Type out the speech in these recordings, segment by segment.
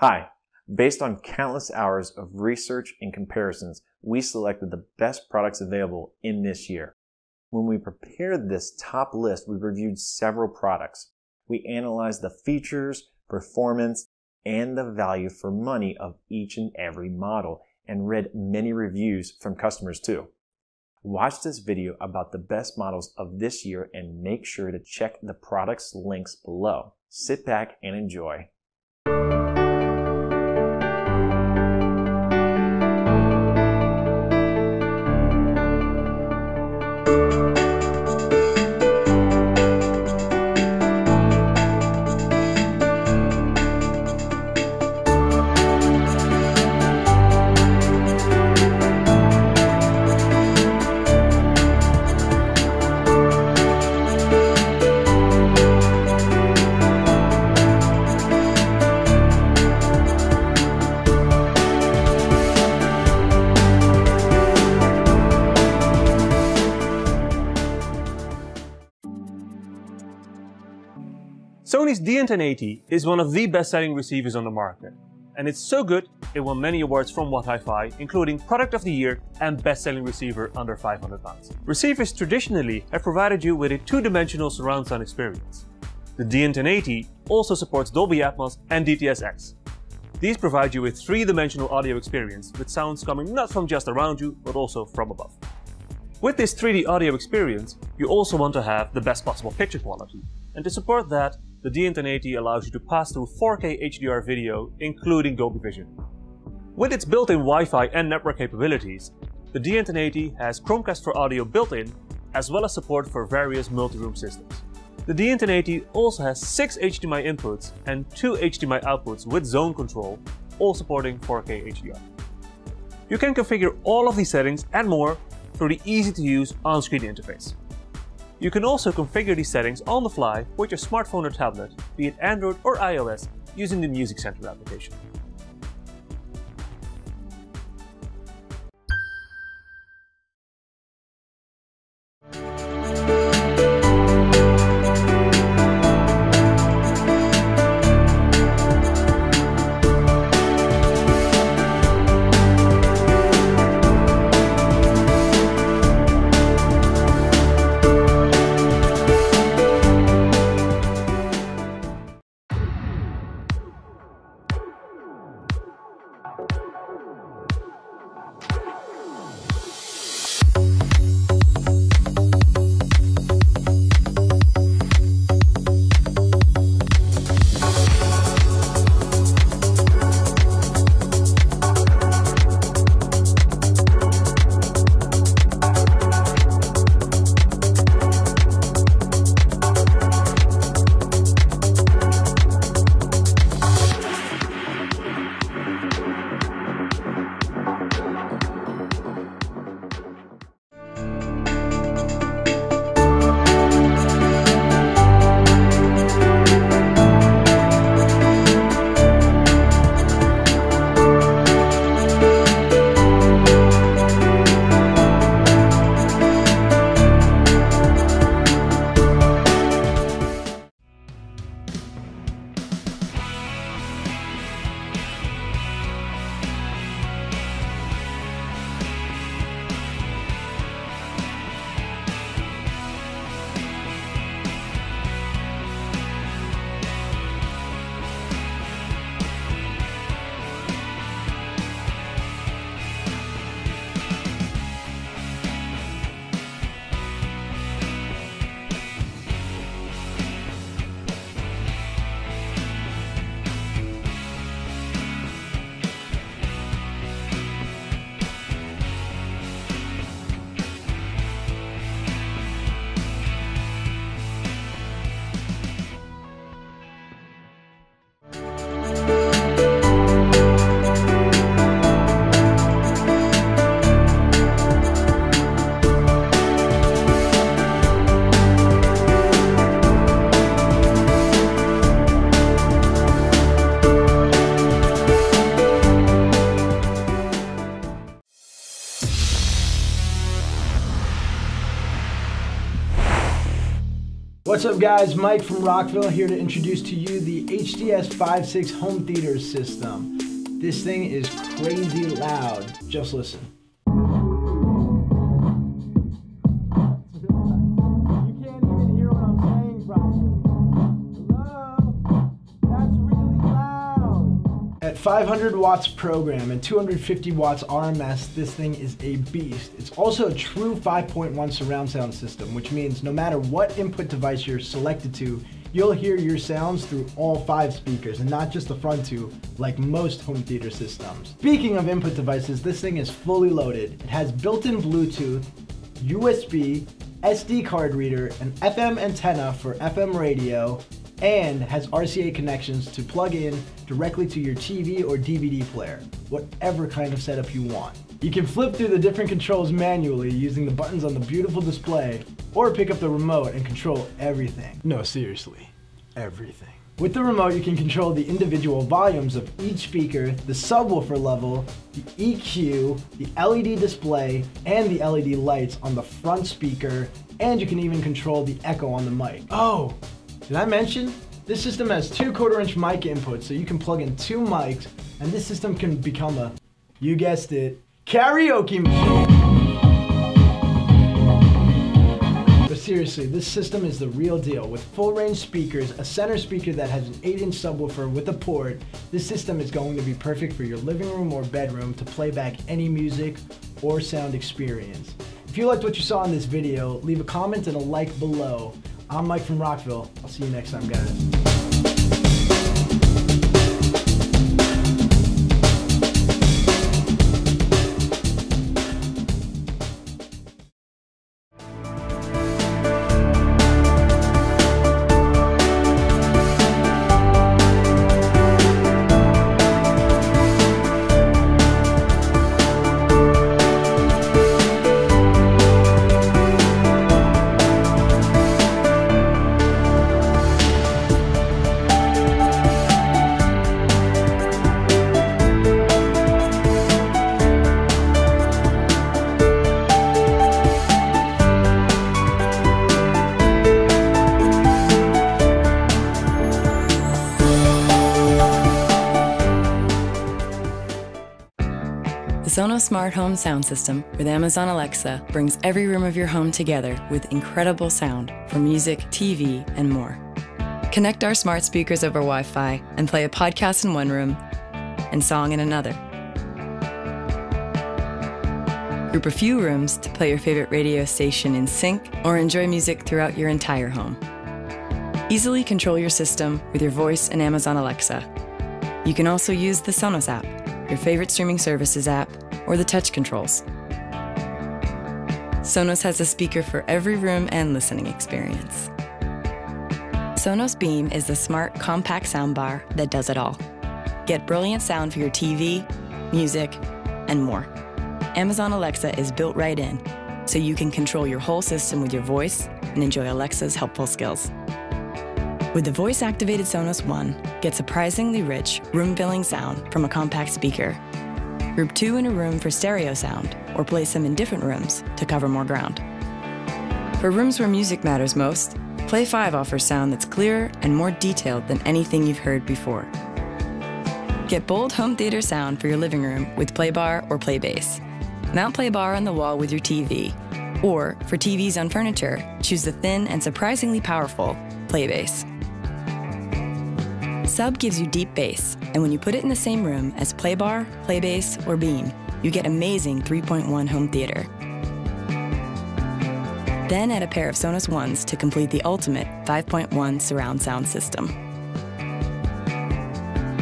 Hi. Based on countless hours of research and comparisons, we selected the best products available in this year. When we prepared this top list, we reviewed several products. We analyzed the features, performance, and the value for money of each and every model and read many reviews from customers too. Watch this video about the best models of this year and make sure to check the products links below. Sit back and enjoy. Sony's DN1080 is one of the best-selling receivers on the market. And it's so good, it won many awards from What Hi-Fi, including Product of the Year and Best-Selling Receiver under 500 pounds. Receivers traditionally have provided you with a two-dimensional surround sound experience. The DN1080 also supports Dolby Atmos and DTS:X. These provide you with three-dimensional audio experience with sounds coming not from just around you, but also from above. With this 3D audio experience, you also want to have the best possible picture quality. And to support that, the DN1080 allows you to pass through 4K HDR video, including Dolby Vision. With its built-in Wi-Fi and network capabilities, the DN1080 has Chromecast for audio built in, as well as support for various multi-room systems. The DN1080 also has 6 HDMI inputs and 2 HDMI outputs with zone control, all supporting 4K HDR. You can configure all of these settings and more through the easy-to-use on-screen interface. You can also configure these settings on the fly with your smartphone or tablet, be it Android or iOS, using the Music Center application. What's up guys, Mike from Rockville here to introduce to you the HTS 5.6 home theater system. This thing is crazy loud, just listen. 500 watts program and 250 watts RMS, this thing is a beast. It's also a true 5.1 surround sound system, which means no matter what input device you're selected to, you'll hear your sounds through all five speakers and not just the front two like most home theater systems. Speaking of input devices, this thing is fully loaded. It has built-in Bluetooth, USB, SD card reader, an FM antenna for FM radio, and has RCA connections to plug in directly to your TV or DVD player, whatever kind of setup you want. You can flip through the different controls manually using the buttons on the beautiful display, or pick up the remote and control everything. No, seriously, everything. With the remote, you can control the individual volumes of each speaker, the subwoofer level, the EQ, the LED display, and the LED lights on the front speaker, and you can even control the echo on the mic. Oh, did I mention? This system has two quarter inch mic inputs, so you can plug in two mics, and this system can become a, you guessed it, karaoke machine. But seriously, this system is the real deal. With full range speakers, a center speaker that has an 8 inch subwoofer with a port, this system is going to be perfect for your living room or bedroom to play back any music or sound experience. If you liked what you saw in this video, leave a comment and a like below. I'm Mike from Rockville. I'll see you next time, guys. Sonos Smart Home Sound System with Amazon Alexa brings every room of your home together with incredible sound for music, TV, and more. Connect our smart speakers over Wi Fi and play a podcast in one room and song in another. Group a few rooms to play your favorite radio station in sync or enjoy music throughout your entire home. Easily control your system with your voice and Amazon Alexa. You can also use the Sonos app, your favorite streaming services app, or the touch controls. Sonos has a speaker for every room and listening experience. Sonos Beam is the smart, compact soundbar that does it all. Get brilliant sound for your TV, music, and more. Amazon Alexa is built right in, so you can control your whole system with your voice and enjoy Alexa's helpful skills. With the voice activated Sonos One, get surprisingly rich, room filling sound from a compact speaker. Group two in a room for stereo sound, or place them in different rooms to cover more ground. For rooms where music matters most, Play 5 offers sound that's clearer and more detailed than anything you've heard before. Get bold home theater sound for your living room with Playbar or Playbase. Mount Playbar on the wall with your TV, or for TVs on furniture, choose the thin and surprisingly powerful Playbase. Sub gives you deep bass, and when you put it in the same room as Playbar, Playbase, or Beam, you get amazing 3.1 home theater. Then add a pair of Sonos Ones to complete the ultimate 5.1 surround sound system.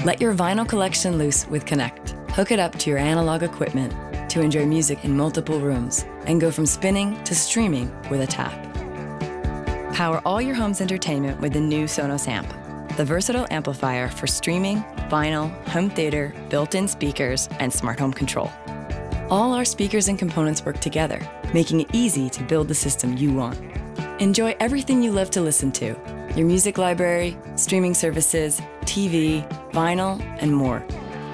Let your vinyl collection loose with Connect. Hook it up to your analog equipment to enjoy music in multiple rooms and go from spinning to streaming with a tap. Power all your home's entertainment with the new Sonos Amp, the versatile amplifier for streaming, vinyl, home theater, built in speakers, and smart home control. All our speakers and components work together, making it easy to build the system you want. Enjoy everything you love to listen to your music library, streaming services, TV, vinyl, and more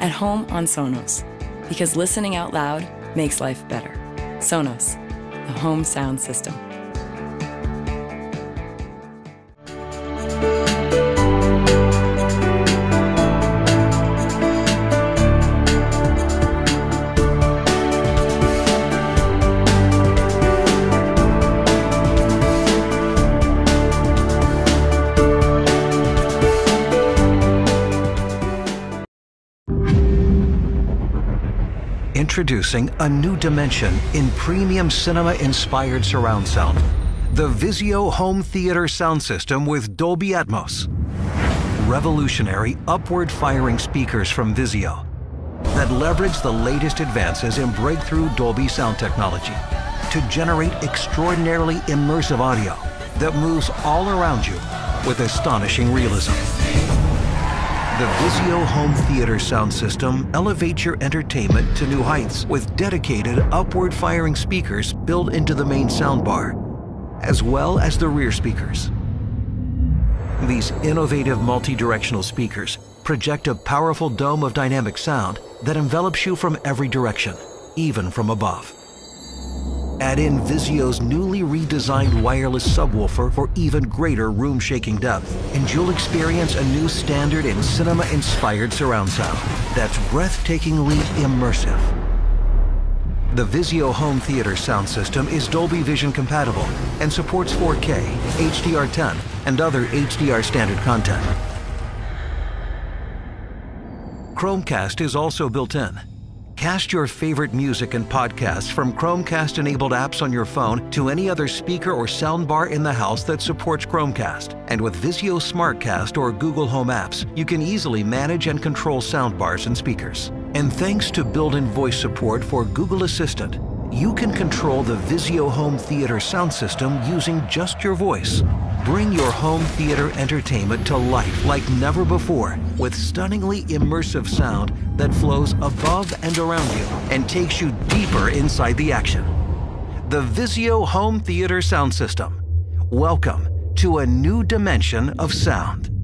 at home on Sonos. Because listening out loud makes life better. Sonos, the home sound system. Introducing a new dimension in premium cinema inspired surround sound. The Vizio Home Theater Sound System with Dolby Atmos. Revolutionary upward firing speakers from Vizio that leverage the latest advances in breakthrough Dolby sound technology to generate extraordinarily immersive audio that moves all around you with astonishing realism. The Vizio Home Theater sound system elevates your entertainment to new heights with dedicated upward firing speakers built into the main soundbar, as well as the rear speakers. These innovative multi-directional speakers project a powerful dome of dynamic sound that envelops you from every direction, even from above. Add in Vizio's newly redesigned wireless subwoofer for even greater room-shaking depth, and you'll experience a new standard in cinema-inspired surround sound that's breathtakingly immersive. The Vizio Home Theater sound system is Dolby Vision compatible and supports 4K, HDR10, and other HDR standard content. Chromecast is also built in, Cast your favorite music and podcasts from Chromecast enabled apps on your phone to any other speaker or soundbar in the house that supports Chromecast. And with Vizio SmartCast or Google Home apps, you can easily manage and control soundbars and speakers. And thanks to built in voice support for Google Assistant, you can control the Vizio Home Theater sound system using just your voice. Bring your home theater entertainment to life like never before with stunningly immersive sound that flows above and around you and takes you deeper inside the action. The Vizio Home Theater Sound System. Welcome to a new dimension of sound.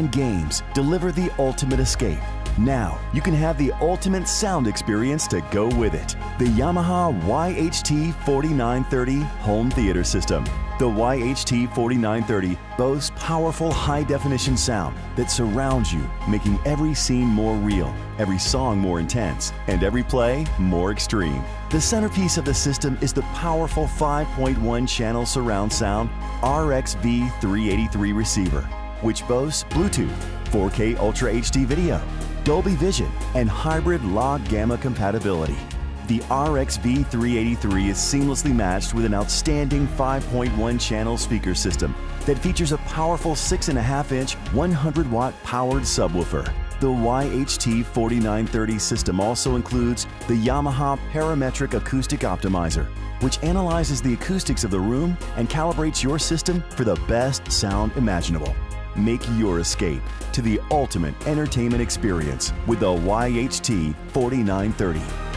And games deliver the ultimate escape. Now, you can have the ultimate sound experience to go with it. The Yamaha YHT4930 Home Theater System. The YHT4930 boasts powerful high-definition sound that surrounds you, making every scene more real, every song more intense, and every play more extreme. The centerpiece of the system is the powerful 5.1 channel surround sound RXV383 receiver which boasts Bluetooth, 4K Ultra HD video, Dolby Vision, and hybrid log gamma compatibility. The RXV383 is seamlessly matched with an outstanding 5.1 channel speaker system that features a powerful 6.5 inch 100 watt powered subwoofer. The YHT4930 system also includes the Yamaha Parametric Acoustic Optimizer, which analyzes the acoustics of the room and calibrates your system for the best sound imaginable. Make your escape to the ultimate entertainment experience with the YHT 4930.